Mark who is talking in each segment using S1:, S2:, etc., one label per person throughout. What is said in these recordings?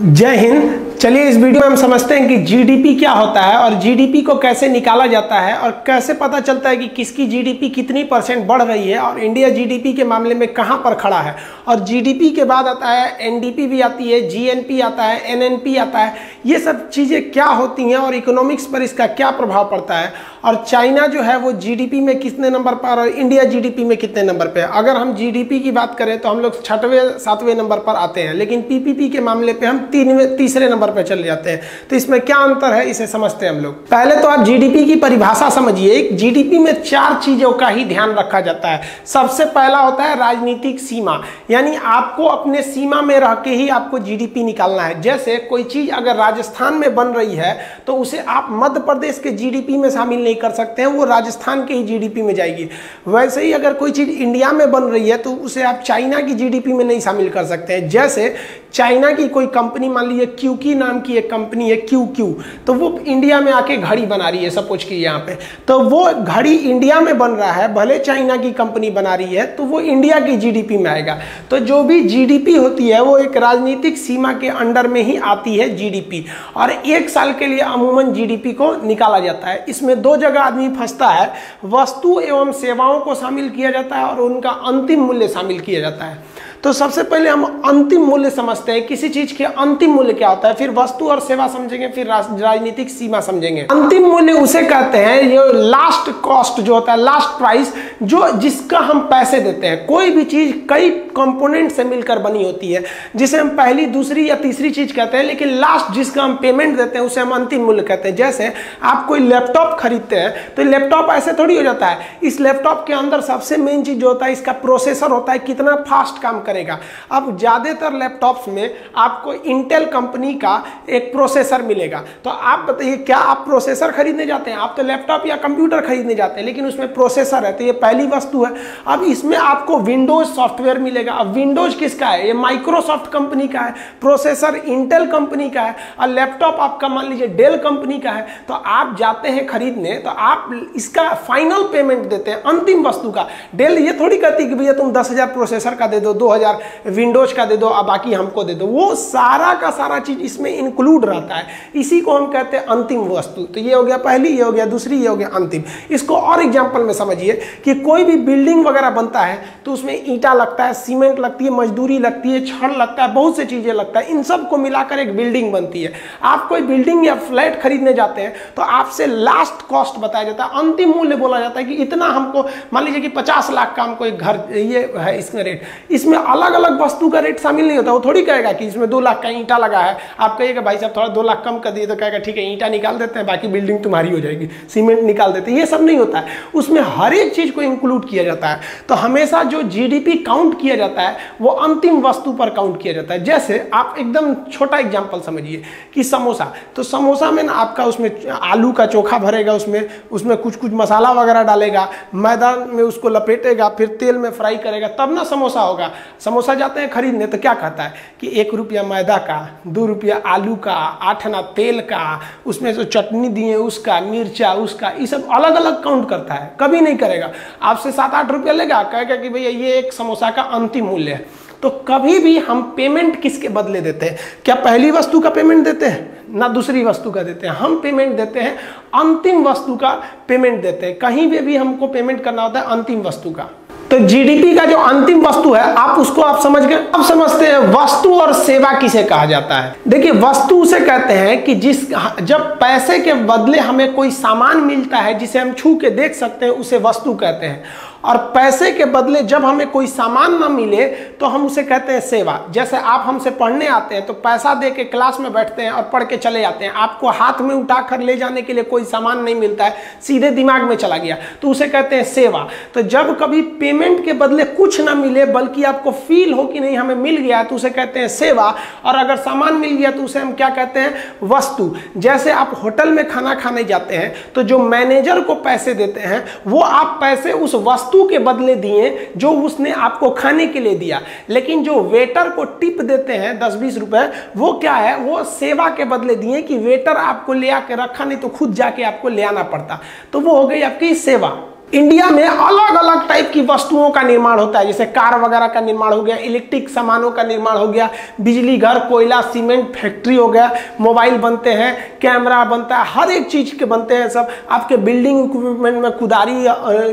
S1: जय हिंद। चलिए इस वीडियो में हम समझते हैं कि जीडीपी क्या होता है और जीडीपी को कैसे निकाला जाता है और कैसे पता चलता है कि किसकी जीडीपी कितनी परसेंट बढ़ रही है और इंडिया जीडीपी के मामले में कहाँ पर खड़ा है। और जीडीपी के बाद आता है एनडीपी भी आती है जीएनपी आता है एनएनपी आता है। ये सब चीज़ें क्या होती हैं और इकोनॉमिक्स पर इसका क्या प्रभाव पड़ता है? और चाइना जो है वो जीडीपी में कितने नंबर पर और इंडिया जीडीपी में कितने नंबर पर अगर हम जीडीपी की बात करें तो हम लोग छठवें, सातवें नंबर पर आते हैं, लेकिन पीपीपी के मामले पर हम तीनवें, तीसरे नंबर पर चले जाते हैं। तो इसमें क्या अंतर है, इसे समझते हैं हम लोग। पहले तो आप जीडीपी की परिभाषा समझिए। जीडीपी में चार चीज़ों का ही ध्यान रखा जाता है। सबसे पहला होता है राजनीतिक सीमा। यानी आपको अपने सीमा में रह के ही आपको जीडीपी निकालना है। जैसे कोई चीज़ अगर राजस्थान में बन रही है तो उसे आप मध्य प्रदेश के जीडीपी में शामिल नहीं कर सकते हैं, वो राजस्थान के ही जीडीपी में जाएगी। वैसे ही अगर कोई चीज़ इंडिया में बन रही है तो उसे आप चाइना की जीडीपी में नहीं शामिल कर सकते हैं। जैसे चाइना की कोई कंपनी मान लीजिए क्यूकी नाम की एक कंपनी है क्यू क्यू तो वो इंडिया में आके घड़ी बना रही है सपोज़ की यहाँ पे। तो वो घड़ी इंडिया में बन रहा है, भले चाइना की कंपनी बना रही है तो वो इंडिया की जीडीपी में आएगा। तो जो भी जीडीपी होती है, वो एक राजनीतिक सीमा के अंडर में ही आती है जीडीपी और एक साल के लिए अमूमन जीडीपी को निकाला जाता है। इसमें दो जगह आदमी फंसता है, वस्तु एवं सेवाओं को शामिल किया जाता है और उनका अंतिम मूल्य शामिल किया जाता है। तो सबसे पहले हम अंतिम मूल्य समझते हैं, किसी चीज़ के अंतिम मूल्य क्या होता है, फिर वस्तु और सेवा समझेंगे, फिर राजनीतिक सीमा समझेंगे। अंतिम मूल्य उसे कहते हैं, ये लास्ट कॉस्ट जो होता है लास्ट प्राइस जो जिसका हम पैसे देते हैं। कोई भी चीज़, कई कंपोनेंट से मिलकर बनी होती है, जिसे हम पहली, दूसरी या तीसरी चीज़ कहते हैं, लेकिन लास्ट जिसका हम पेमेंट देते हैं, उसे हम अंतिम मूल्य कहते हैं। जैसे आप कोई लैपटॉप खरीदते हैं तो लैपटॉप ऐसे थोड़ी हो जाता है, इस लैपटॉप के अंदर सबसे मेन चीज़ जो होता है, इसका प्रोसेसर होता है, कितना फास्ट काम करेगा। अब ज़्यादातर लैपटॉप्स में आपको इंटेल कंपनी का एक प्रोसेसर मिलेगा। तो आप बताइए, क्या आप प्रोसेसर खरीदने जाते हैं? आप तो लैपटॉप या कंप्यूटर खरीदने जाते हैं, लेकिन उसमें प्रोसेसर है तो ये पहली वस्तु है। अब इसमें आपको विंडोज़ सॉफ्टवेयर मिलेगा। अब विंडोज़ किसका है? ये माइक्रोसॉफ्ट कंपनी का है। प्रोसेसर इंटेल कंपनी का है। और लैपटॉप आपका मान लीजिए डेल कंपनी का है। तो आप जाते हैं खरीदने तो आप इसका फाइनल पेमेंट देते हैं, अंतिम वस्तु का। डेल ये थोड़ी कहती कि भैया तुम दस हज़ार प्रोसेसर का दे दो दो हज़ार, विंडोज़ का दे दो, अब बाकी हमको दे दो। वो सारा का सारा चीज़ इसमें इंक्लूड रहता है। इसी को हम कहते हैं अंतिम वस्तु। तो ये हो गया पहली, ये हो गया दूसरी, ये हो गया अंतिम। इसको और एग्ज़ाम्पल में समझिए कि कोई भी बिल्डिंग वगैरह बनता है तो उसमें ईटा लगता है सीमेंट लगती है, मजदूरी लगती है, छड़ लगता है, बहुत सी चीज़ें लगता है। इन सबको मिलाकर एक बिल्डिंग बनती है। आप कोई बिल्डिंग या फ्लैट खरीदने जाते हैं तो आपसे लास्ट कॉस्ट बताया जाता है। अंतिम मूल्य बोला जाता है कि इतना हमको, मान लीजिए कि पचास लाख का हमको एक घर, ये है इसका रेट इसमें अलग अलग वस्तु का रेट शामिल नहीं होता। वो थोड़ी कहेगा कि इसमें दो लाख का ईंटा लगा है। आप कहिएगा भाई साहब, थोड़ा दो लाख कम कर दिए तो कहेगा, ठीक है, ईंटा निकाल देते हैं, बाकी बिल्डिंग तुम्हारी हो जाएगी। सीमेंट निकाल देते हैं। ये सब नहीं होता है। उसमें हर एक चीज़ को इंक्लूड किया जाता है। तो हमेशा जो जीडीपी काउंट किया जाता है, वो अंतिम वस्तु पर काउंट किया जाता है। जैसे आप एकदम छोटा एग्ज़ाम्पल समझिए कि समोसा। तो समोसा में ना आपका उसमें आलू का चोखा भरेगा उसमें। उसमें कुछ कुछ मसाला वगैरह डालेगा। मैदान में उसको लपेटेगा, फिर तेल में फ्राई करेगा। तब ना समोसा होगा। समोसा जाते हैं खरीदने तो क्या कहता है कि एक रुपया मैदा का, दो रुपया आलू का आठ आना तेल का, उसमें जो चटनी दिए, उसका, मिर्चा, उसका, ये सब अलग अलग काउंट करता है, कभी नहीं करेगा। आपसे सात आठ रुपया लेगा, कहेगा कि भैया ये एक समोसा का अंतिम मूल्य है। तो कभी भी हम पेमेंट किसके बदले देते हैं? क्या पहली वस्तु का पेमेंट देते हैं? ना दूसरी वस्तु का देते हैं। हम पेमेंट देते हैं, अंतिम वस्तु का पेमेंट देते हैं। कहीं भी भी हमको पेमेंट करना होता है, अंतिम वस्तु का। तो जीडीपी का जो अंतिम वस्तु है, आप उसको आप समझ गए। अब समझते हैं, वस्तु और सेवा किसे कहा जाता है? देखिए, वस्तु उसे कहते हैं कि जिस, जब पैसे के बदले हमें कोई सामान मिलता है, जिसे हम छू के देख सकते हैं, उसे वस्तु कहते हैं। और पैसे के बदले जब हमें कोई सामान ना मिले तो हम उसे कहते हैं सेवा। जैसे आप हमसे पढ़ने आते हैं तो पैसा दे के क्लास में बैठते हैं और पढ़ के चले जाते हैं। आपको हाथ में उठा कर ले जाने के लिए कोई सामान नहीं मिलता है, सीधे दिमाग में चला गया। तो उसे कहते हैं सेवा। तो जब कभी पेमेंट के बदले कुछ ना मिले, बल्कि आपको फील हो कि नहीं हमें मिल गया तो उसे कहते हैं सेवा। और अगर सामान मिल गया तो उसे हम क्या कहते हैं? वस्तु। जैसे आप होटल में खाना खाने जाते हैं तो जो मैनेजर को पैसे देते हैं, वो आप पैसे उस वस्तु वस्तु के बदले दिए जो उसने आपको खाने के लिए दिया। लेकिन जो वेटर को टिप देते हैं, दस बीस रुपए, वो क्या है? वो सेवा के बदले दिए कि वेटर आपको ले आके रखा, नहीं तो खुद जाके आपको ले आना पड़ता। तो वो हो गई आपकी सेवा। इंडिया में अलग अलग टाइप की वस्तुओं का निर्माण होता है। जैसे कार वगैरह का निर्माण हो गया इलेक्ट्रिक सामानों का निर्माण हो गया, बिजली घर, कोयला सीमेंट फैक्ट्री हो गया मोबाइल बनते हैं कैमरा बनता है, हर एक चीज़ के बनते हैं सब। आपके बिल्डिंग इक्विपमेंट में कुदारी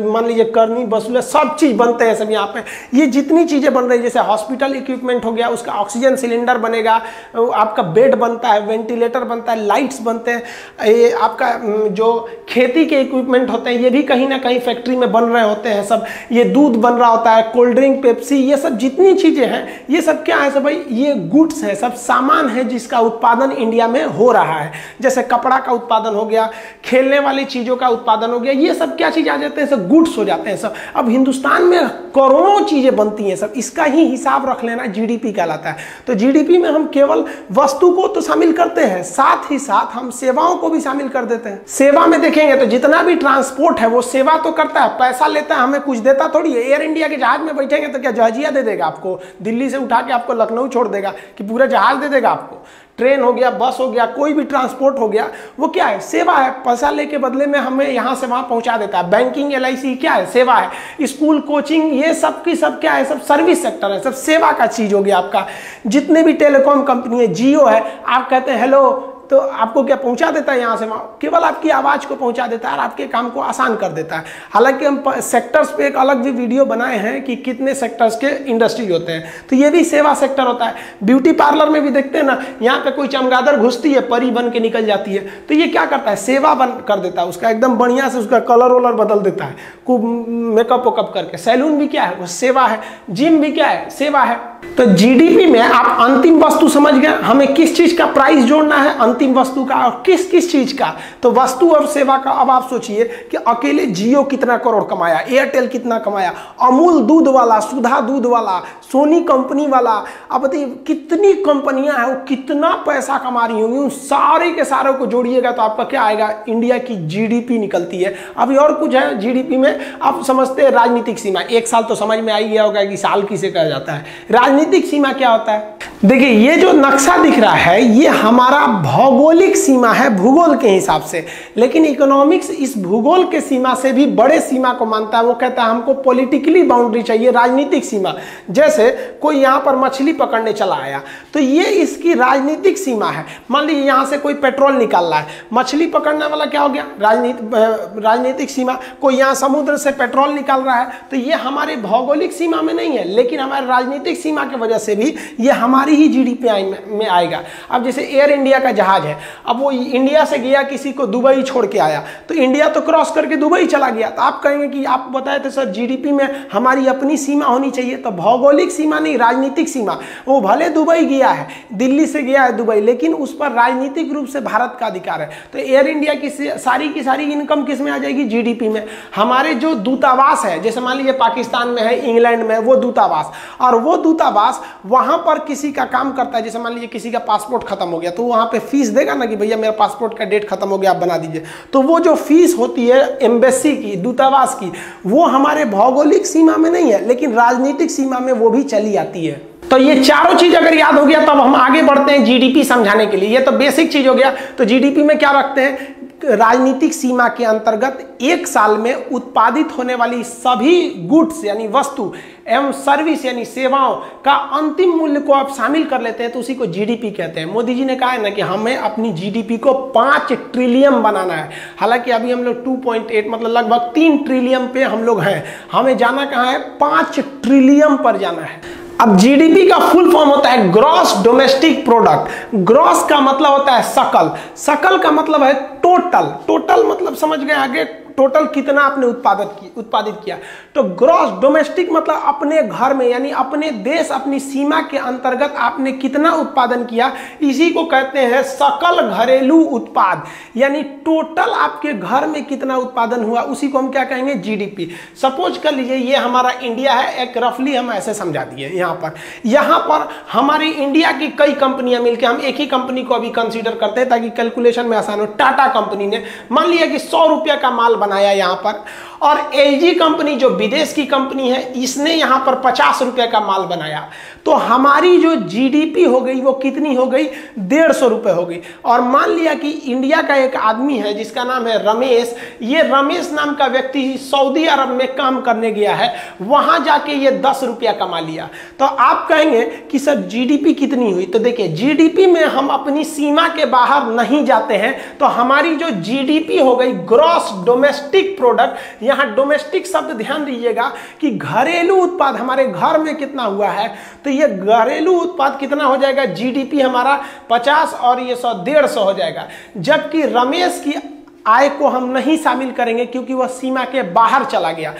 S1: मान लीजिए करनी, बसूल, सब चीज़ बनते हैं सब यहाँ पे। ये जितनी चीज़ें बन रही जैसे हॉस्पिटल इक्विपमेंट हो गया, उसका ऑक्सीजन सिलेंडर बनेगा आपका बेड बनता है वेंटिलेटर बनता है लाइट्स बनते हैं। ये आपका जो खेती के इक्विपमेंट होते हैं, ये भी कहीं ना कहीं फैक्ट्री में बन रहे होते हैं सब, ये दूध बन रहा होता है कोल्ड ड्रिंक पेप्सी ये सब जितनी चीज़ें हैं, ये सब क्या है सब भाई? ये गुड्स है, सब सामान है जिसका उत्पादन इंडिया में हो रहा है। जैसे कपड़ा का उत्पादन हो गया, खेलने वाली चीज़ों का उत्पादन हो गया, ये सब क्या चीज़ आ जाते हैं सब? गुड्स हो जाते हैं सब। अब हिंदुस्तान में करोड़ों चीज़ें बनती हैं सब, इसका ही हिसाब रख लेना जीडीपी कहलाता है। तो जीडीपी में हम केवल वस्तु को तो शामिल करते हैं, साथ ही साथ हम सेवाओं को भी शामिल कर देते हैं। सेवा में देखेंगे तो जितना भी ट्रांसपोर्ट है, वो सेवा तो करता है, पैसा लेता है, हमें कुछ देता थोड़ी है। एयर इंडिया के जहाज़ में बैठेंगे तो क्या जहाजिया दे देगा आपको? दिल्ली से उठा के आपको लखनऊ छोड़ देगा कि पूरा जहाज़ दे देगा आपको। ट्रेन हो गया, बस हो गया, कोई भी ट्रांसपोर्ट हो गया, वो क्या है? सेवा है। पैसा लेके बदले में हमें यहाँ से वहाँ पहुँचा देता है। बैंकिंग LIC क्या है? सेवा है। स्कूल कोचिंग ये सब की सब क्या है? सब सर्विस सेक्टर है। सब सेवा का चीज़ हो गया आपका। जितने भी टेलीकॉम कंपनी है जियो है, आप कहते हैं हेलो तो आपको क्या पहुँचा देता है यहाँ से? वहाँ केवल आपकी आवाज़ को पहुँचा देता है और आपके काम को आसान कर देता है। हालाँकि हम सेक्टर्स पे एक अलग भी वीडियो बनाए हैं कि कितने सेक्टर्स के इंडस्ट्री होते हैं। तो ये भी सेवा सेक्टर होता है। ब्यूटी पार्लर में भी देखते हैं ना, यहाँ पे कोई चमगादड़ घुसती है, परी बन के निकल जाती है। तो ये क्या करता है? सेवा बन, कर देता है। उसका एकदम बढ़िया से उसका कलर वलर बदल देता है। मेकअप वेकअप करके। सैलून भी क्या है? वो सेवा है। जिम भी क्या है? सेवा है। तो जीडीपी में आप अंतिम वस्तु समझ गए, हमें किस चीज़ का प्राइस जोड़ना है, अंतिम वस्तु का और किस किस चीज़ का? तो वस्तु और सेवा का, अब आप सोचिए कि अकेले जियो कितना करोड़ कमाया एयरटेल कितना कमाया, अमूल दूध वाला, सुधा दूध वाला सोनी कंपनी वाला, अब बताइए कितनी कंपनियाँ हैं, वो कितना पैसा कमा रही होंगी, उन सारे के सारे को जोड़िएगा तो आपका क्या आएगा? इंडिया की जीडीपी निकलती है। अभी और कुछ है जीडीपी में, आप समझते हैं राजनीतिक सीमा, एक साल तो समझ में आ ही गया होगा कि साल किसे कहा जाता है। राजनीतिक सीमा क्या होता है? देखिए, ये जो नक्शा दिख रहा है, ये हमारा भौगोलिक सीमा है भूगोल के हिसाब से। लेकिन इकोनॉमिक्स इस भूगोल के सीमा से भी बड़े सीमा को मानता है। वो कहता है, हमको पॉलिटिकली बाउंड्री चाहिए, राजनीतिक सीमा। जैसे कोई यहाँ पर मछली पकड़ने चला आया तो ये इसकी राजनीतिक सीमा है। मान लीजिए, यहाँ से कोई पेट्रोल निकाल रहा है, मछली पकड़ने वाला क्या हो गया? राजनीति राजनीतिक सीमा। कोई यहाँ समुद्र से पेट्रोल निकाल रहा है तो ये हमारे भौगोलिक सीमा में नहीं है, लेकिन हमारे राजनीतिक सीमा की वजह से भी ये हमारी ही जीडीपी में आएगा। अब जैसे एयर इंडिया का जहाज़ है, अब वो इंडिया से गया, किसी को दुबई छोड़ के आया तो इंडिया तो क्रॉस करके दुबई चला गया। तो आप कहेंगे कि आप बताए थे, सर जीडीपी में हमारी अपनी सीमा होनी चाहिए। तो भौगोलिक सीमा नहीं, राजनीतिक सीमा। वो भले दुबई गया है, दिल्ली से गया है दुबई, लेकिन उस पर राजनीतिक रूप से भारत का अधिकार है। तो एयर इंडिया की सारी की सारी इनकम किसमें आ जाएगी? जीडीपी में। हमारे जो दूतावास है, जैसे मान लीजिए पाकिस्तान में है, इंग्लैंड में वो दूतावास। और वो दूतावास वहाँ पर किसी का काम करता है, जैसे मान लीजिए किसी का पासपोर्ट खत्म हो गया तो वहाँ पे फ़ीस देगा ना कि भैया मेरा पासपोर्ट का डेट खत्म हो गया, आप बना दीजिए। तो वो जो फ़ीस होती है एम्बेसी की, दूतावास की, वो हमारे भौगोलिक सीमा में नहीं है, लेकिन राजनीतिक सीमा में वो भी चली आती है। तो ये चारों चीज़ अगर याद हो गया, तब हम आगे बढ़ते हैं जीडीपी समझाने के लिए। ये तो बेसिक चीज़ हो गया तो जीडीपी में क्या रखते हैं? राजनीतिक सीमा के अंतर्गत एक साल में उत्पादित होने वाली सभी गुड्स, यानी वस्तु एवं सर्विस, यानी सेवाओं का अंतिम मूल्य को आप शामिल कर लेते हैं तो उसी को जीडीपी कहते हैं। मोदी जी ने कहा है ना कि हमें अपनी जीडीपी को पाँच ट्रिलियन बनाना है। हालाँकि अभी हम लोग 2.8 मतलब लगभग तीन ट्रिलियन पे हम लोग हैं। हमें जाना कहाँ है? पाँच ट्रिलियन पर जाना है। अब जीडीपी का फुल फॉर्म होता है ग्रॉस डोमेस्टिक प्रोडक्ट ग्रॉस का मतलब होता है सकल. सकल का मतलब है टोटल टोटल मतलब समझ गए आगे? टोटल कितना आपने उत्पादन की, उत्पादित किया? तो ग्रॉस डोमेस्टिक मतलब अपने घर में, यानी अपने देश, अपनी सीमा के अंतर्गत आपने कितना उत्पादन किया? इसी को कहते हैं सकल घरेलू उत्पाद। यानी टोटल आपके घर में कितना उत्पादन हुआ, उसी को हम क्या कहेंगे? जीडीपी सपोज़ कर लीजिए, ये हमारा इंडिया है, एक रफली हम ऐसे समझा दिए यहाँ पर। यहाँ पर हमारी इंडिया की कई कंपनियाँ मिलकर हम एक ही कंपनी को अभी कंसिडर करते हैं, ताकि कैलकुलेशन में आसान हो। टाटा कंपनी ने, मान लिया कि सौ रुपया का माल बनाया यहाँ पर। और एल कंपनी जो विदेश की कंपनी है, इसने यहाँ पर पचास रुपए का माल बनाया। तो हमारी जो जीडीपी हो गई, वो कितनी हो गई? डेढ़ सौ रुपए हो गई। और मान लिया कि इंडिया का एक आदमी है, जिसका नाम है रमेश, ये रमेश नाम का व्यक्ति सऊदी अरब में काम करने गया है। वहाँ जाके ये दस रुपया कमा लिया। तो आप कहेंगे कि सर जीडीपी कितनी हुई? तो देखिए जीडीपी में हम अपनी सीमा के बाहर नहीं जाते हैं। तो हमारी जो जीडीपी हो गई ग्रॉस डोमेस्टिक प्रोडक्ट यहाँ डोमेस्टिक शब्द ध्यान दीजिएगा कि घरेलू उत्पाद हमारे घर में कितना हुआ है तो ये घरेलू उत्पाद कितना हो जाएगा? जीडीपी हमारा 50 और ये सौ, डेढ़ सौ हो जाएगा। जबकि रमेश की आय को हम नहीं शामिल करेंगे क्योंकि वह सीमा के बाहर चला गया।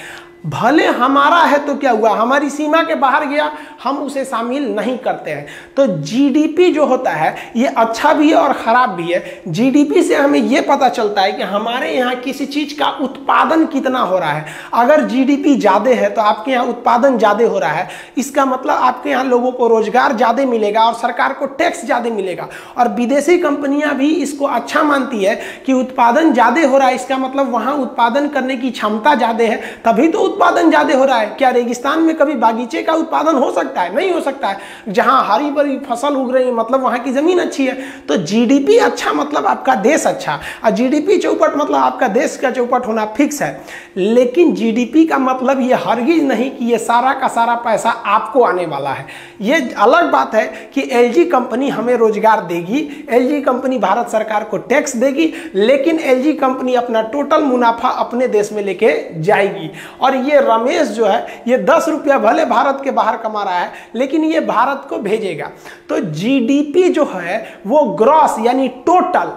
S1: भले हमारा है तो क्या हुआ? हमारी सीमा के बाहर गया। हम उसे शामिल नहीं करते हैं। तो जीडीपी जो होता है, ये अच्छा भी है और ख़राब भी है। जीडीपी से हमें ये पता चलता है कि हमारे यहाँ किसी चीज़ का उत्पादन कितना हो रहा है। अगर जीडीपी ज़्यादा है तो आपके यहाँ उत्पादन ज़्यादा हो रहा है। इसका मतलब आपके यहाँ लोगों को रोज़गार ज़्यादा मिलेगा और सरकार को टैक्स ज़्यादा मिलेगा। और विदेशी कंपनियाँ भी इसको अच्छा मानती है कि उत्पादन ज़्यादा हो रहा है। इसका मतलब वहाँ उत्पादन करने की क्षमता ज़्यादा है, तभी तो उत्पादन ज़्यादा हो रहा है। क्या रेगिस्तान में कभी बागीचे का उत्पादन हो सकता है, नहीं हो सकता है। जहाँ हरी भरी फ़सल उग रही है मतलब वहाँ की ज़मीन अच्छी है तो जीडीपी अच्छा मतलब आपका देश अच्छा। और जीडीपी चौपट मतलब आपका देश का चौपट होना फिक्स है। लेकिन जीडीपी का मतलब ये हरगिज नहीं कि ये सारा का सारा पैसा आपको आने वाला है। ये अलग बात है कि एलजी कंपनी हमें रोज़गार देगी एलजी कंपनी भारत सरकार को टैक्स देगी, लेकिन एलजी कंपनी अपना टोटल मुनाफा अपने देश में लेके जाएगी। और ये रमेश जो है, ये दस रुपया भले भारत के बाहर कमा रहा है लेकिन ये भारत को भेजेगा। तो जीडीपी जो है, वो ग्रॉस यानी टोटल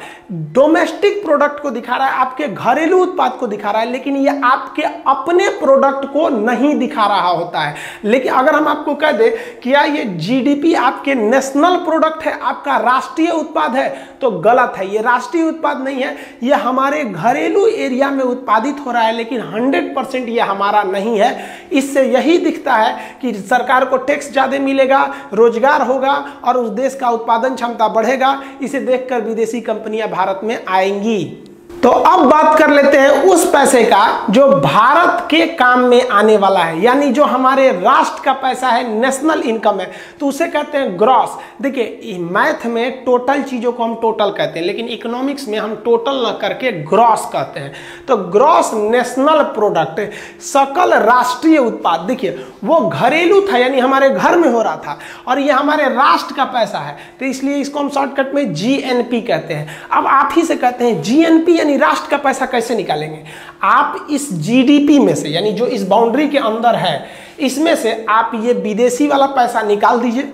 S1: डोमेस्टिक प्रोडक्ट को दिखा रहा है, आपके घरेलू उत्पाद को दिखा रहा है, लेकिन ये आपके अपने प्रोडक्ट को नहीं दिखा रहा होता है। लेकिन अगर हम आपको कह दें क्या ये जीडीपी आपके नेशनल प्रोडक्ट है, आपका राष्ट्रीय उत्पाद है तो गलत है। ये राष्ट्रीय उत्पाद नहीं है, ये हमारे घरेलू एरिया में उत्पादित हो रहा है, लेकिन 100 परसेंट ये हमारा नहीं है। इससे यही दिखता है कि सरकार को टैक्स ज़्यादा मिलेगा, रोज़गार होगा और उस देश का उत्पादन क्षमता बढ़ेगा। इसे देखकर विदेशी कंपनियाँ भारत में आएँगी। तो अब बात कर लेते हैं उस पैसे का जो भारत के काम में आने वाला है, यानी जो हमारे राष्ट्र का पैसा है, नेशनल इनकम है। तो उसे कहते हैं ग्रॉस। देखिए मैथ में टोटल चीज़ों को हम टोटल कहते हैं, लेकिन इकोनॉमिक्स में हम टोटल न करके ग्रॉस कहते हैं। तो ग्रॉस नेशनल प्रोडक्ट, सकल राष्ट्रीय उत्पाद। देखिए, वो घरेलू था, यानी हमारे घर में हो रहा था, और ये हमारे राष्ट्र का पैसा है। तो इसलिए इसको हम शॉर्टकट में जीएनपी कहते हैं। अब आप ही से कहते हैं जीएनपी यानी राष्ट्र का पैसा कैसे निकालेंगे? आप इस जीडीपी में से, यानी जो इस बाउंड्री के अंदर है, इसमें से आप ये विदेशी वाला पैसा निकाल दीजिए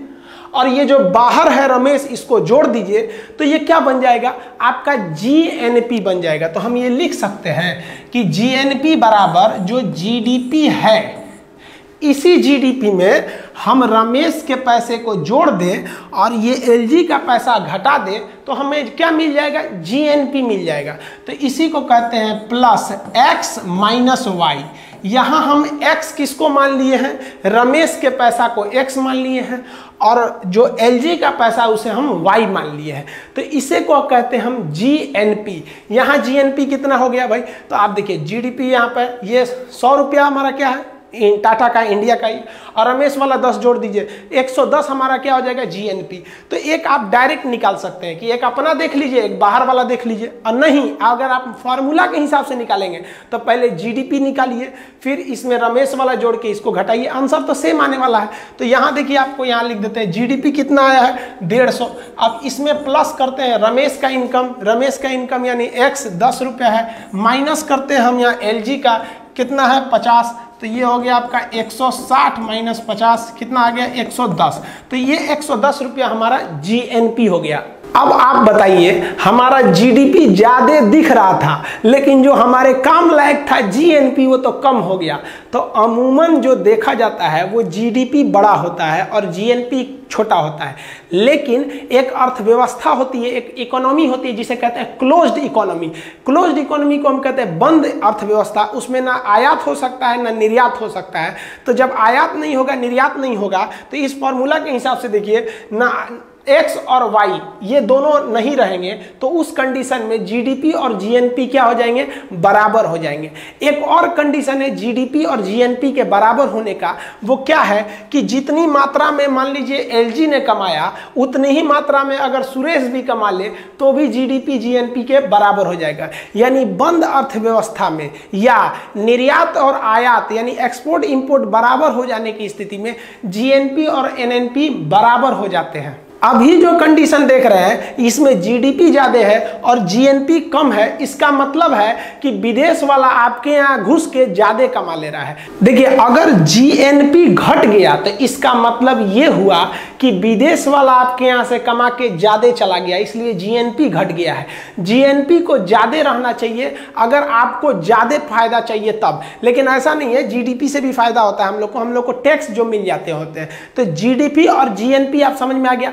S1: और ये जो बाहर है रमेश, इसको जोड़ दीजिए तो ये क्या बन जाएगा? आपका जीएनपी बन जाएगा। तो हम ये लिख सकते हैं कि जीएनपी बराबर जो जीडीपी है इसी जीडीपी में हम रमेश के पैसे को जोड़ दें और ये एलजी का पैसा घटा दें तो हमें क्या मिल जाएगा? जीएनपी मिल जाएगा। तो इसी को कहते हैं प्लस एक्स माइनस वाई यहाँ हम x किसको मान लिए हैं? रमेश के पैसा को x मान लिए हैं और जो एलजी का पैसा उसे हम y मान लिए हैं। तो इसे को कहते हैं हम जी एन पी यहाँ जी एन पी कितना हो गया भाई? तो आप देखिए जी डी पी यहाँ पर, ये सौ रुपया हमारा क्या है? टाटा का, इंडिया का ही। और रमेश वाला दस जोड़ दीजिए। 110 हमारा क्या हो जाएगा? जीएनपी तो एक आप डायरेक्ट निकाल सकते हैं कि एक अपना देख लीजिए, एक बाहर वाला देख लीजिए। और नहीं, अगर आप फॉर्मूला के हिसाब से निकालेंगे तो पहले जीडीपी निकालिए, फिर इसमें रमेश वाला जोड़ के इसको घटाइए। आंसर तो सेम आने वाला है। तो यहाँ देखिए आपको यहाँ लिख देते हैं जीडीपी कितना आया है? डेढ़ सौ। अब इसमें प्लस करते हैं रमेश का इनकम रमेश का इनकम यानी एक्स दस रुपया है। माइनस करते हैं हम यहाँ एल का। कितना है? पचास। तो ये हो गया आपका 160 माइनस पचास। कितना आ गया? 110 तो ये 110 रुपया हमारा जीएनपी हो गया। अब आप बताइए, हमारा जीडीपी ज़्यादा दिख रहा था, लेकिन जो हमारे काम लायक था जीएनपी वो तो कम हो गया। तो अमूमन जो देखा जाता है, वो जीडीपी बड़ा होता है और जीएनपी छोटा होता है। लेकिन एक अर्थव्यवस्था होती है, एक इकोनॉमी होती है, जिसे कहते हैं क्लोज्ड इकोनॉमी क्लोज्ड इकोनॉमी को हम कहते हैं बंद अर्थव्यवस्था। उसमें ना आयात हो सकता है, ना निर्यात हो सकता है। तो जब आयात नहीं होगा, निर्यात नहीं होगा तो इस फॉर्मूला के हिसाब से देखिए, ना एक्स और वाई ये दोनों नहीं रहेंगे तो उस कंडीशन में जीडीपी और जीएनपी क्या हो जाएँगे? बराबर हो जाएँगे। एक और कंडीशन है जीडीपी और जीएनपी के बराबर होने का, वो क्या है कि जितनी मात्रा में मान लीजिए एलजी ने कमाया, उतनी ही मात्रा में अगर सुरेश भी कमा ले तो भी जीडीपी जीएनपी के बराबर हो जाएगा। यानी बंद अर्थव्यवस्था में या निर्यात और आयात, यानी एक्सपोर्ट इंपोर्ट बराबर हो जाने की स्थिति में जीएनपी और एनएनपी बराबर हो जाते हैं। अभी जो कंडीशन देख रहे हैं, इसमें जीडीपी ज़्यादा है और जीएनपी कम है, इसका मतलब है कि विदेश वाला आपके यहाँ घुस के ज़्यादा कमा ले रहा है। देखिए, अगर जीएनपी घट गया तो इसका मतलब ये हुआ कि विदेश वाला आपके यहाँ से कमा के ज़्यादा चला गया, इसलिए जीएनपी घट गया है। जीएनपी को ज़्यादा रहना चाहिए, अगर आपको ज़्यादा फ़ायदा चाहिए तब। लेकिन ऐसा नहीं है जीडीपी से भी फ़ायदा होता है, हम लोग को, हम लोग को टैक्स जो मिल जाते होते हैं। तो जीडीपी और जीएनपी आप समझ में आ गया?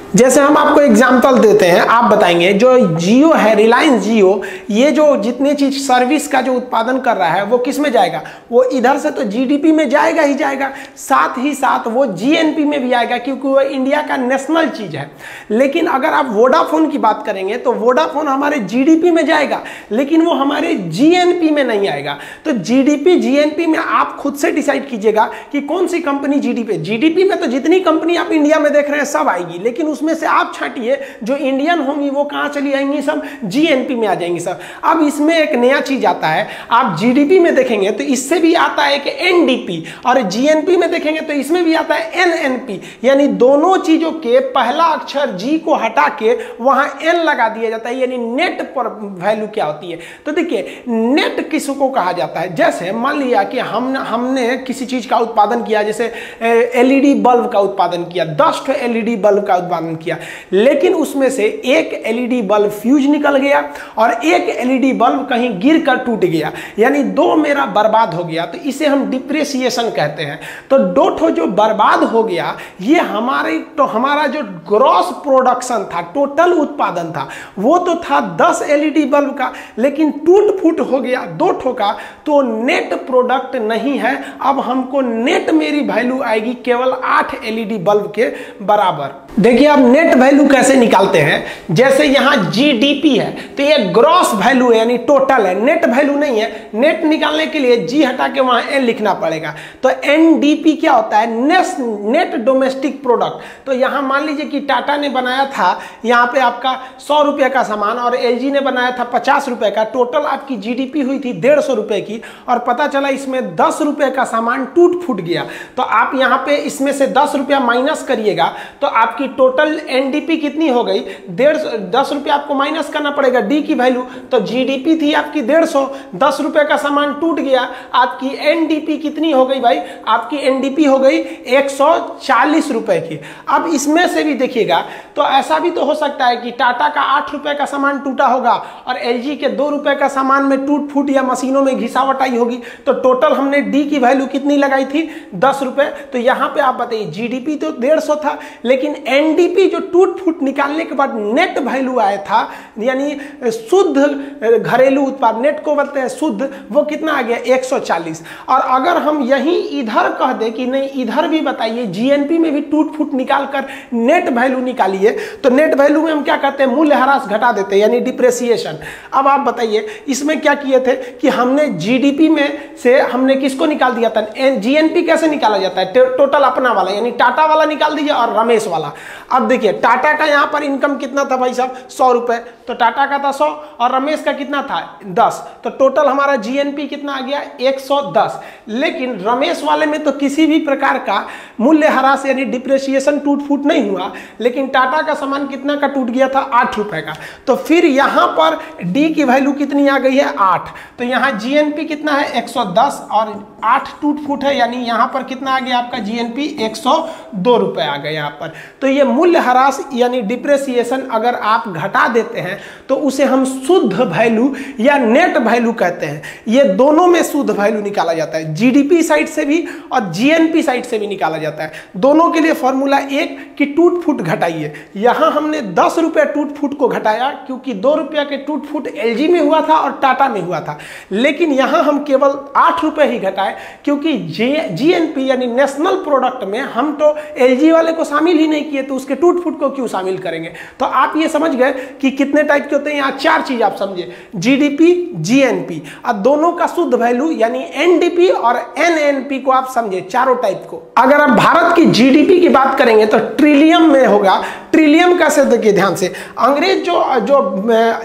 S1: जैसे हम आपको एग्ज़ाम्पल देते हैं, आप बताएँगे, जो जियो है रिलायंस जियो ये जो जितनी चीज़ सर्विस का जो उत्पादन कर रहा है, वो किसमें जाएगा? वो इधर से तो जीडीपी में जाएगा ही जाएगा, साथ ही साथ वो जीएनपी में भी आएगा, क्योंकि वो इंडिया का नेशनल चीज़ है। लेकिन अगर आप वोडाफोन की बात करेंगे तो वोडाफोन हमारे जीडीपी में जाएगा, लेकिन वो हमारे जीएनपी में नहीं आएगा। तो जीडीपी जीएनपी में आप खुद से डिसाइड कीजिएगा कि कौन सी कंपनी जीडीपी जीडीपी में तो जितनी कंपनी आप इंडिया में देख रहे हैं, सब आएगी, लेकिन उसमें से आप छाटिए, जो इंडियन होंगी, वो कहाँ चली आएँगी सब? जीएनपी में आ जाएँगी सब। अब इसमें एक नया चीज़ आता है, आप जीडीपी में देखेंगे तो इससे भी आता है कि एनडीपी और जीएनपी में देखेंगे तो इसमें भी आता है एनएनपी यानी दोनों चीज़ों के पहला अक्षर जी को हटा के वहाँ एन लगा दिया जाता है। यानी नेट पर वैल्यू क्या होती है? तो देखिए नेट किसको कहा जाता है। जैसे मान लिया कि हम, हमने किसी चीज़ का उत्पादन किया, जैसे एलईडी बल्ब का उत्पादन किया, दस एलईडी बल्ब का उत्पादन किया। लेकिन उसमें से एक एलईडी बल्ब फ्यूज निकल गया और एक एलईडी बल्ब कहीं गिर कर टूट गया। यानी दो मेरा बर्बाद हो गया। तो इसे हम डिप्रेसिएशन कहते हैं। तो दो ठो जो बर्बाद हो गया, ये हमारे तो हमारा जो ग्रॉस प्रोडक्शन था, टोटल उत्पादन था, वो तो था दस एलईडी बल्ब का। लेकिन टूट फूट हो गया दो ठो का तो नेट प्रोडक्ट नहीं है। अब हमको नेट मेरी वैल्यू आएगी केवल आठ एलईडी बल्ब के बराबर। देखिए आप नेट वैल्यू कैसे निकालते हैं? जैसे यहाँ जीडीपी है तो ये ग्रॉस वैल्यू है, यानी टोटल है। नेट वैल्यू नहीं है। नेट निकालने के लिए जी हटा के वहाँ एन लिखना पड़ेगा। तो एनडीपी क्या होता है? नेस नेट डोमेस्टिक प्रोडक्ट तो यहाँ मान लीजिए कि टाटा ने बनाया था, यहाँ पे आपका सौ रुपये का सामान और एल ने बनाया था पचास का। टोटल आपकी जीडीपी हुई थी डेढ़ सौ की और पता चला इसमें दस का सामान टूट फूट गया। तो आप यहाँ पे इसमें से दस रुपया माइनस करिएगा तो आपकी टोटल एनडीपी कितनी हो गई? डेढ़ दस रुपये आपको माइनस करना पड़ेगा डी की वैल्यू तो जीडीपी थी आपकी डेढ़ सौ, दस रुपये का सामान टूट गया। आपकी एनडीपी कितनी हो गई भाई? आपकी एनडीपी हो गई एक सौ चालीस रुपए की। अब इसमें से भी देखिएगा तो ऐसा भी तो हो सकता है कि टाटा का आठ रुपए का सामान टूटा होगा और एलजी के दो रुपए का सामान में टूट फूट या मशीनों में घिसावट आई होगी। तो टोटल हमने डी की वैल्यू कितनी लगाई थी? दस रुपए। तो यहाँ पे आप बताइए जीडीपी तो डेढ़ सौ था, लेकिन एनडीपी जो टूट फूट निकालने के बाद नेट वैल्यू आया था, यानी शुद्ध घरेलू उत्पाद नेट को बोलते हैं शुद्ध, वो कितना आ गया? 140 और अगर हम यही इधर कह दें कि नहीं, इधर भी बताइए, जीएनपी में भी टूट फूट निकाल कर नेट वैल्यू निकालिए तो नेट वैल्यू में हम क्या कहते हैं? मूल्य ह्रास घटा देते हैं, यानी डिप्रेसिएशन। अब आप बताइए, इसमें क्या किए थे कि हमने जीडीपी में से हमने किसको निकाल दिया था? जीएनपी कैसे निकाला जाता है? टोटल अपना वाला, यानी टाटा वाला निकाल दीजिए और रमेश वाला। अब देखिए, टाटा का यहाँ पर इनकम कितना था भाई साहब? सौ रुपए। तो टाटा का था सौ और रमेश का कितना था? दस। तो टोटल हमारा जीएनपी कितना आ गया? एक सौ दस। लेकिन रमेश वाले में तो किसी भी प्रकार का मूल्य ह्रास यानी डिप्रेशिएशन टूट फूट नहीं हुआ। लेकिन टाटा का सामान कितना का टूट गया था? आठ का। तो फिर यहाँ पर डी की वैल्यू कितनी आ गई है? आठ। तो यहाँ जीएनपी कितना है? एक सौ दस और आठ टूट फूट है, यानी यहाँ पर कितना आ गया आपका जीएनपी एक सौ दो रुपए आ गया यहाँ पर। तो ये मूल्य ह्रास यानी डिप्रेसिएशन अगर आप घटा देते हैं तो उसे हम शुद्ध वैल्यू या नेट वैल्यू कहते हैं। ये दोनों में शुद्ध वैल्यू निकाला जाता है। जीडीपी साइड से भी और जीएनपी साइड से भी निकाला जाता है। दोनों के लिए फॉर्मूला एक कि टूट फूट घटाइए। यहाँ हमने दस रुपया टूट फूट को घटाया क्योंकि दो रुपया के टूट फूट एल में हुआ था और टाटा में हुआ था। लेकिन यहाँ हम केवल आठ रुपये ही घटाए क्योंकि जीएनपी यानी नेशनल प्रोडक्ट में हम तो एलजी वाले को शामिल ही नहीं किए है तो उसके टूट फूट को क्यों शामिल करेंगे? तो आप ये समझ गए कि कितने टाइप के होते हैं, यहाँ चार चीज़ आप समझे। जीडीपी जीएनपी और दोनों का शुद्ध वैल्यू यानी एनडीपी और एनएनपी को आप समझे, चारों टाइप को। अगर आप भारत की जीडीपी की बात करेंगे तो ट्रिलियम में होगा। ट्रिलियम कैसे देखिए ध्यान से। अंग्रेज़ जो जो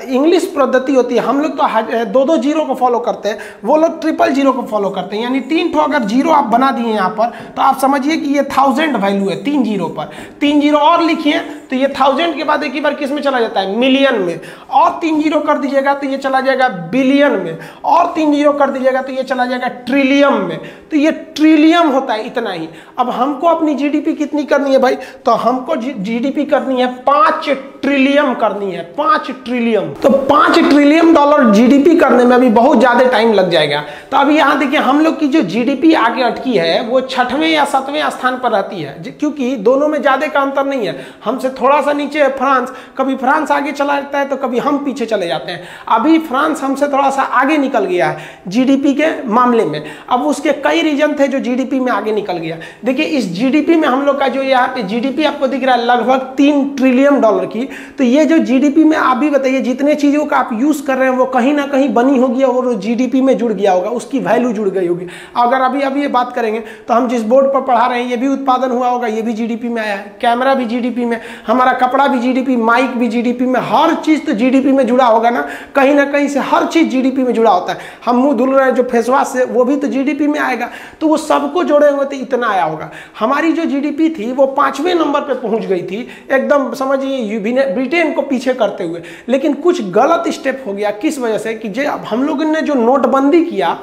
S1: इंग्लिश पद्धति होती है, हम लोग तो दो दो ज़ीरो को फॉलो करते हैं। वो लोग ट्रिपल ज़ीरो को फॉलो करते हैं। यानी तीन ठो अगर ज़ीरो आप बना दिए यहाँ पर तो आप समझिए कि ये थाउज़ेंड वैल्यू है, तीन ज़ीरो पर। तीन ज़ीरो और लिखिए तो ये थाउज़ेंड के बाद एक ही बार किसमें चला जाता है? मिलियन में। और तीन ज़ीरो कर दीजिएगा तो ये चला जाएगा बिलियन में। और तीन ज़ीरो कर दीजिएगा तो ये चला जाएगा ट्रिलियम में। तो ये ट्रिलियम होता है इतना ही। अब हमको अपनी जीडीपी कितनी करनी है भाई? तो हमको जीडीपी करनी है पाँच ट्रिलियम करनी है, पाँच ट्रिलियम तो पाँच ट्रिलियम डॉलर जीडीपी करने में अभी बहुत ज़्यादा टाइम लग जाएगा। तो अभी यहाँ देखिए, हम लोग की जो जीडीपी आगे अटकी है, वो छठवें या सातवें स्थान पर रहती है क्योंकि दोनों में ज़्यादा का अंतर नहीं है। हमसे थोड़ा सा नीचे है फ्रांस, कभी फ्रांस आगे चला जाता है तो कभी हम पीछे चले जाते हैं। अभी फ्रांस हमसे थोड़ा सा आगे निकल गया है जीडीपी के मामले में। अब उसके कई रीजन थे जो जीडीपी में आगे निकल गया। देखिए, इस जीडीपी में हम लोग का जो यहाँ पे जीडीपी आपको दिख रहा है, लगभग तीन ट्रिलियन डॉलर की। तो ये जो जीडीपी में आप भी बताइए जितने चीज़ों का आप यूज़ कर रहे हैं वो कहीं ना कहीं बनी होगी और जीडीपी में जुड़ गया होगा उसकी वैल्यू जुड़ गई होगी अगर अभी अभी ये बात करेंगे तो हम जिस बोर्ड पर पढ़ा रहे हैं ये भी उत्पादन हुआ होगा ये भी जीडीपी में आया है कैमरा भी जीडीपी में हमारा कपड़ा भी जीडीपी माइक भी जीडीपी में हर चीज़ तो जीडीपी में जुड़ा होगा ना कहीं ना कहीं से हर चीज़ जीडीपी में जुड़ा होता है हम मुँह धुल रहे हैं जो फेस वॉश से वो भी तो जीडीपी में आएगा तो वो सबको जोड़े हुए तो इतना आया होगा हमारी जो जीडीपी थी वो पाँचवें नंबर पे पहुँच गई थी एकदम समझिए ब्रिटेन को पीछे करते हुए। लेकिन कुछ गलत स्टेप हो गया। किस वजह से? कि जो हम लोगों ने जो नोटबंदी किया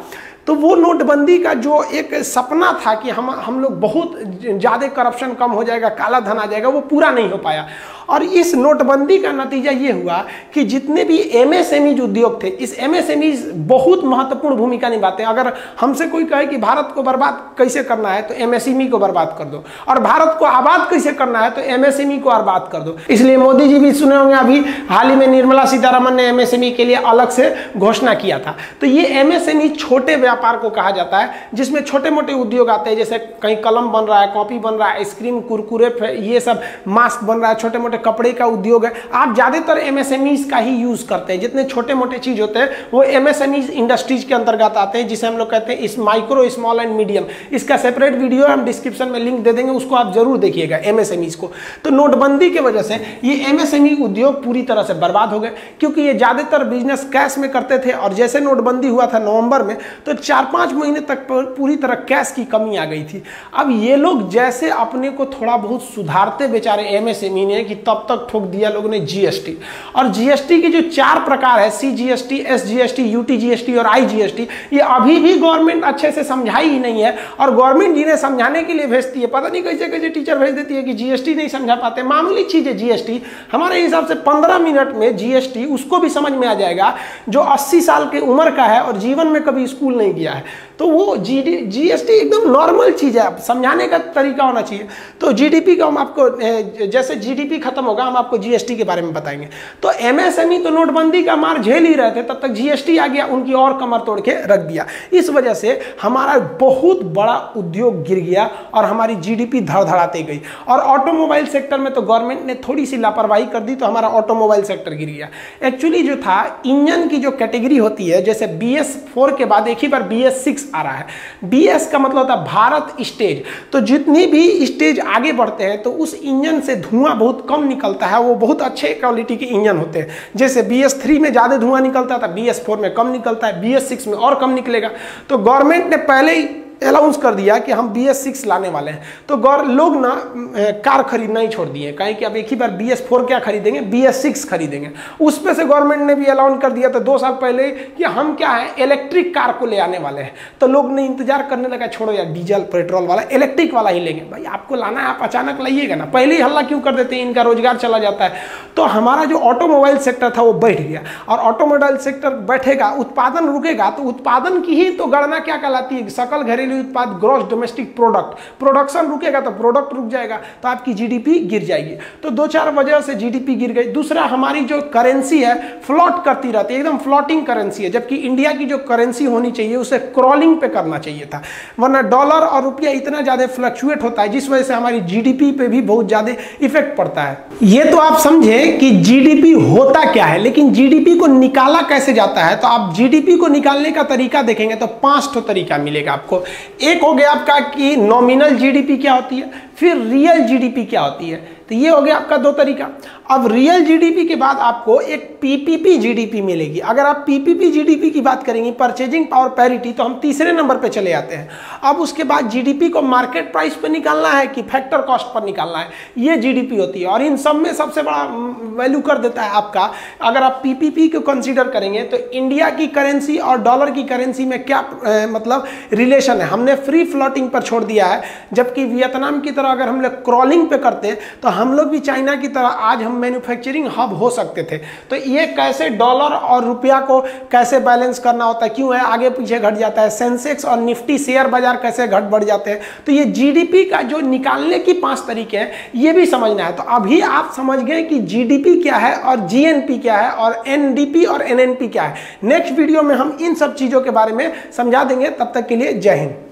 S1: तो वो नोटबंदी का जो एक सपना था कि हम हम लोग बहुत ज़्यादा करप्शन कम हो जाएगा, काला धन आ जाएगा, वो पूरा नहीं हो पाया। और इस नोटबंदी का नतीजा ये हुआ कि जितने भी एमएसएमई उद्योग थे, इस एमएसएमई बहुत महत्वपूर्ण भूमिका निभाते हैं। अगर हमसे कोई कहे कि भारत को बर्बाद कैसे करना है तो एमएसएमई को बर्बाद कर दो। और भारत को आबाद कैसे करना है तो एमएसएमई को आबाद कर दो। इसलिए मोदी जी भी सुने होंगे अभी, हाल ही में निर्मला सीतारमन ने एमएसएमई के लिए अलग से घोषणा किया था। तो ये एमएसएमई छोटे व्यापार को कहा जाता है, जिसमें छोटे मोटे उद्योग आते हैं, जैसे कहीं कलम बन रहा है, कॉपी बन रहा है, आइसक्रीम, कुरकुरे, ये सब, मास्क बन रहा है छोटे मोटे कपड़े का उद्योग है। आप ज़्यादातर एमएसएमईज का ही यूज़ करते हैं। जितने छोटे मोटे चीज़ होते हैं, वो एमएसएमईज इंडस्ट्रीज़ के अंतर्गत आते हैं, जिसे हम लोग कहते हैं इस माइक्रो स्मॉल एंड मीडियम इसका सेपरेट वीडियो हम डिस्क्रिप्शन में लिंक दे देंगे, उसको आप ज़रूर देखिएगा एमएसएमईज को। तो नोटबंदी की वजह से ये एमएसएमई उद्योग पूरी तरह से बर्बाद हो गए, क्योंकि ये ज़्यादातर बिज़नेस कैश में करते थे। और जैसे नोटबंदी हुआ था नवंबर में तो चार पाँच महीने तक पूरी तरह कैश की कमी आ गई थी। अब ये लोग जैसे अपने को थोड़ा बहुत सुधारते बेचारे एमएसएमई ने कि तब तक ठोक दिया लोगों ने जीएसटी और जीएसटी के जो चार प्रकार है C GST S GST UT GST और आई जीएसटी ये अभी भी गवर्नमेंट अच्छे से समझाई ही नहीं है। और गवर्नमेंट जिन्हें समझाने के लिए भेजती है, पता नहीं कैसे कैसे टीचर भेज देती है कि जीएसटी नहीं समझा पाते। मामूली चीज़ है जीएसटी हमारे हिसाब से पंद्रह मिनट में जीएसटी उसको भी समझ में आ जाएगा, जो अस्सी साल की उम्र का है और जीवन में कभी स्कूल नहीं गया है। तो वो जीडी जीएसटी एकदम नॉर्मल चीज़ है। समझाने का तरीका होना चाहिए। तो जीडीपी का हम आपको जैसे जीडीपी खत्म होगा, हम आपको जीएसटी के बारे में बताएँगे। तो एमएसएमई तो नोटबंदी का मार झेल ही रहे थे, तब तक जीएसटी आ गया, उनकी और कमर तोड़ के रख दिया। इस वजह से हमारा बहुत बड़ा उद्योग गिर गया और हमारी जीडीपी धड़धड़ाते गई। और ऑटोमोबाइल सेक्टर में तो गवर्नमेंट ने थोड़ी सी लापरवाही कर दी तो हमारा ऑटोमोबाइल सेक्टर गिर गया। एक्चुअली जो था, इंजन की जो कैटेगरी होती है, जैसे बी एस फोर के बाद, एक ही बार बी एस सिक्स आ रहा है। बीएस का मतलब होता है भारत स्टेज। तो जितनी भी स्टेज आगे बढ़ते हैं तो उस इंजन से धुआँ बहुत कम निकलता है। वो बहुत अच्छे क्वालिटी के इंजन होते हैं। जैसे बी एस थ्री में ज़्यादा धुआँ निकलता था बी एस फोर में कम निकलता है। बी एस सिक्स में और कम निकलेगा। तो गवर्नमेंट ने पहले ही अलाउंस कर दिया कि हम बी एस सिक्स लाने वाले हैं। तो गौर, लोग ना कार खरीदना ही छोड़ दिए कहें कि अब एक ही बार बी एस फोर क्या खरीदेंगे? बी एस सिक्स खरीदेंगे। उस पर से गवर्नमेंट ने भी अलाउंस कर दिया था दो साल पहले कि हम क्या है इलेक्ट्रिक कार को ले आने वाले हैं। तो लोग ने इंतज़ार करने लगा, छोड़ो यार डीजल पेट्रोल वाला इलेक्ट्रिक वाला ही लेंगे। भाई, आपको लाना है, आप अचानक लाइएगा ना। पहले ही हल्ला क्यों कर देते हैं? इनका रोज़गार चला जाता है। तो हमारा जो ऑटोमोबाइल सेक्टर था, वो बैठ गया। और ऑटोमोबाइल सेक्टर बैठेगा, उत्पादन रुकेगा तो उत्पादन की ही तो गणना क्या कहलाती है? सकल घरेलू घरेलू उत्पाद ग्रॉस डोमेस्टिक प्रोडक्ट प्रोडक्शन रुकेगा तो प्रोडक्ट रुक जाएगा तो आपकी जीडीपी गिर जाएगी। तो दो चार वजह से जीडीपी गिर गई। दूसरा, हमारी जो करेंसी है फ्लॉट करती रहती है। एकदम फ्लॉटिंग करेंसी है, जबकि इंडिया की जो करेंसी होनी चाहिए, उसे क्रॉलिंग पे करना चाहिए था। वरना डॉलर और रुपया इतना ज़्यादा फ्लक्चुएट होता है, जिस वजह से हमारी जीडीपी पे भी बहुत ज़्यादा इफ़ेक्ट पड़ता है। ये तो आप समझे कि जीडीपी होता क्या है, लेकिन जीडीपी को निकाला कैसे जाता है? तो आप जीडीपी को निकालने का तरीका देखेंगे तो पाँच तो तरीका मिलेगा आपको। एक हो गया आपका कि नॉमिनल जीडीपी क्या होती है? फिर रियल जीडीपी क्या होती है? तो ये हो गया आपका दो तरीका। अब रियल जीडीपी के बाद आपको एक पीपीपी जीडीपी मिलेगी। अगर आप पीपीपी जीडीपी की बात करेंगे परचेजिंग पावर पैरिटी तो हम तीसरे नंबर पे चले जाते हैं। अब उसके बाद जीडीपी को मार्केट प्राइस पर निकालना है कि फैक्टर कॉस्ट पर निकालना है? ये जीडीपी होती है, और इन सब में सबसे बड़ा वैल्यू कर देता है आपका। अगर आप पीपीपी को कंसिडर करेंगे तो इंडिया की करेंसी और डॉलर की करेंसी में क्या मतलब रिलेशन है? हमने फ्री फ्लोटिंग पर छोड़ दिया है, जबकि वियतनाम की तरह अगर हम लोग क्रॉलिंग पे करते तो हम लोग भी चाइना की तरह आज हम मैन्युफैक्चरिंग हब हो सकते थे। तो ये कैसे डॉलर और रुपया को कैसे बैलेंस करना होता है? क्यों है? आगे पीछे घट जाता है। सेंसेक्स और निफ्टी शेयर बाज़ार कैसे घट बढ़ जाते हैं? तो ये जीडीपी का जो निकालने की पाँच तरीके हैं, ये भी समझना है। तो अभी आप समझ गए कि जीडीपी क्या है और जीएनपी क्या है और एनडीपी और एनएनपी क्या है। नेक्स्ट वीडियो में हम इन सब चीज़ों के बारे में समझा देंगे। तब तक के लिए जय हिंद।